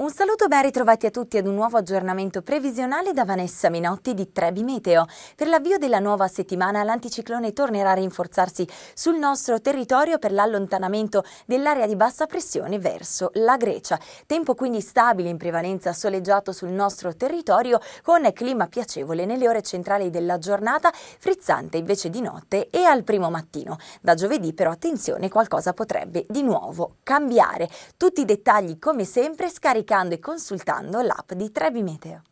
Un saluto ben ritrovati a tutti ad un nuovo aggiornamento previsionale da Vanessa Minotti di Trebi Meteo. Per l'avvio della nuova settimana l'anticiclone tornerà a rinforzarsi sul nostro territorio per l'allontanamento dell'area di bassa pressione verso la Grecia. Tempo quindi stabile in prevalenza soleggiato sul nostro territorio con clima piacevole nelle ore centrali della giornata, frizzante invece di notte e al primo mattino. Da giovedì però attenzione qualcosa potrebbe di nuovo cambiare. Tutti i dettagli come sempre scaricati scaricando e consultando l'app di Trebi Meteo.